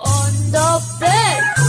on the bed.